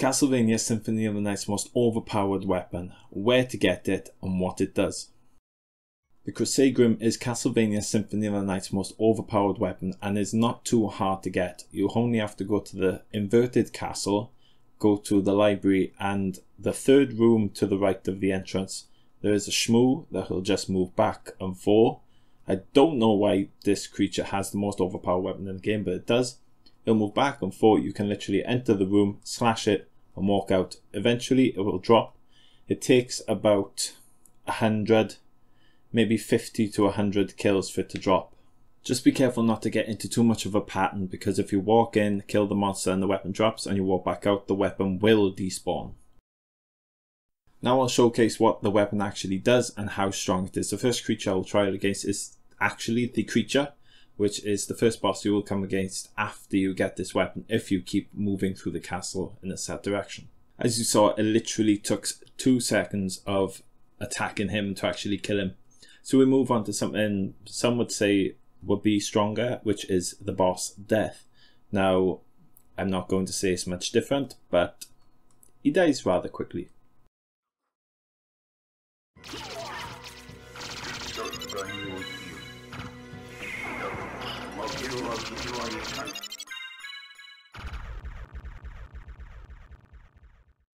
Castlevania Symphony of the Night's most overpowered weapon, where to get it, and what it does. The Crissaegrim is Castlevania Symphony of the Night's most overpowered weapon and is not too hard to get. You only have to go to the inverted castle, go to the library and the third room to the right of the entrance. There is a schmoo that will just move back and forth. I don't know why this creature has the most overpowered weapon in the game, but it does. It'll move back and forth. You can literally enter the room, slash it, and walk out. Eventually it will drop. It takes about a hundred, maybe 50 to 100 kills for it to drop. Just be careful not to get into too much of a pattern because if you walk in, kill the monster and the weapon drops and you walk back out, the weapon will despawn. Now I'll showcase what the weapon actually does and how strong it is. The first creature I will try it against is actually the creature, which is the first boss you will come against after you get this weapon if you keep moving through the castle in a set direction. As you saw, it literally took two seconds of attacking him to actually kill him. So we move on to something some would say would be stronger, which is the boss Death. Now, I'm not going to say it's much different, but he dies rather quickly.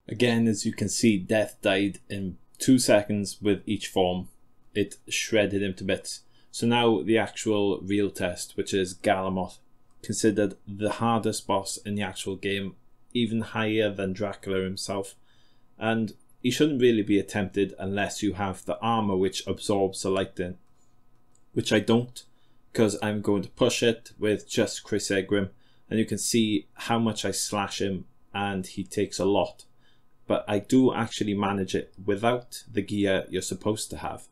Again, as you can see, Death died in two seconds with each form. It shredded him to bits. So now the actual real test, which is Galamoth, considered the hardest boss in the actual game, even higher than Dracula himself. And he shouldn't really be attempted unless you have the armor which absorbs the lightning, which I don't, because I'm going to push it with just Crissaegrim, and you can see how much I slash him, and he takes a lot but I do actually manage it without the gear you're supposed to have.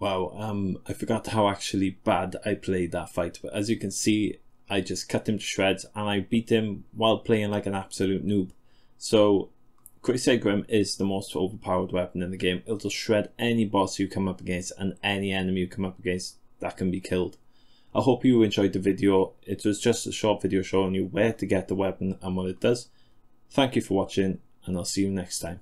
Wow, um, I forgot how actually bad I played that fight, but as you can see, I just cut him to shreds and I beat him while playing like an absolute noob. So, Crissaegrim is the most overpowered weapon in the game. It'll just shred any boss you come up against and any enemy you come up against that can be killed. I hope you enjoyed the video. It was just a short video showing you where to get the weapon and what it does. Thank you for watching and I'll see you next time.